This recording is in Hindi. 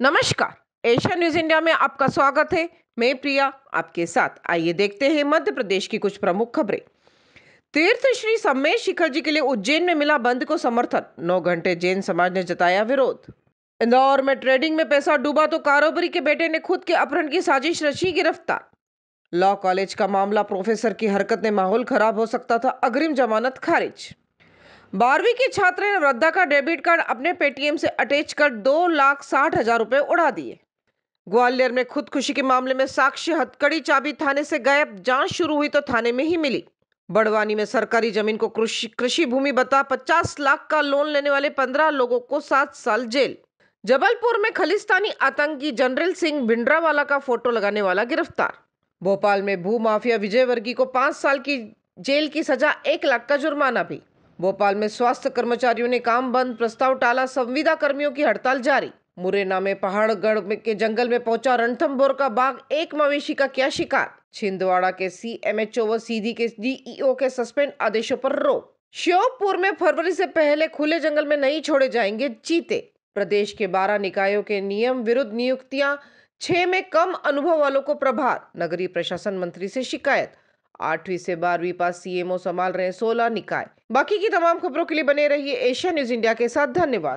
इंडिया में आपका स्वागत है। मैं प्रिया, आपके साथ। आइए देखते हैं मध्य प्रदेश की कुछ प्रमुख खबरें। तीर्थ श्री सम्मेश शिखर जी के लिए उज्जैन में मिला बंद को समर्थन। नौ घंटे जैन समाज ने जताया विरोध। इंदौर में ट्रेडिंग में पैसा डूबा तो कारोबारी के बेटे ने खुद के अपहरण की साजिश रची गिरफ़्तार। लॉ कॉलेज का मामला, प्रोफेसर की हरकत ने माहौल खराब हो सकता था। अग्रिम जमानत खारिज। बारहवीं की छात्र ने वृद्धा का डेबिट कार्ड अपने पेटीएम से अटैच कर दो लाख साठ हज़ार रुपए उड़ा दिए। ग्वालियर में खुदकुशी के मामले में साक्ष्य हथकड़ी चाबी थाने से गायब, जाँच शुरू हुई तो थाने में ही मिली। बड़वानी में सरकारी ज़मीन को कृषि कृषि भूमि बता 50 लाख का लोन लेने वाले 15 लोगों को सात साल जेल। जबलपुर में खलिस्तानी आतंकी जनरल सिंह भिंडरावाला का फ़ोटो लगाने वाला गिरफ़्तार। भोपाल में भू माफिया विजय वर्गी को पाँच साल की जेल की सजा, एक लाख का जुर्माना भी। भोपाल में स्वास्थ्य कर्मचारियों ने काम बंद, प्रस्ताव टाला, संविदा कर्मियों की हड़ताल जारी। मुरैना में पहाड़गढ़ के जंगल में पहुँचा रणथम्बोर का बाघ, एक मवेशी का क्या शिकार? छिंदवाड़ा के सीएमएचओ व सीधी के डीईओ के सस्पेंड आदेशों पर रोक। श्योपुर में फरवरी से पहले खुले जंगल में नहीं छोड़े जाएँगे चीते। प्रदेश के बारह निकायों के नियम विरुद्ध नियुक्तियाँ, छह में कम अनुभव वालों को प्रभार, नगरीय प्रशासन मंत्री से शिकायत। आठवीं से बारहवीं पास सीएमओ संभाल रहे हैं सोलह निकाय। बाकी की तमाम खबरों के लिए बने रहिए एशिया न्यूज़ इंडिया के साथ। धन्यवाद।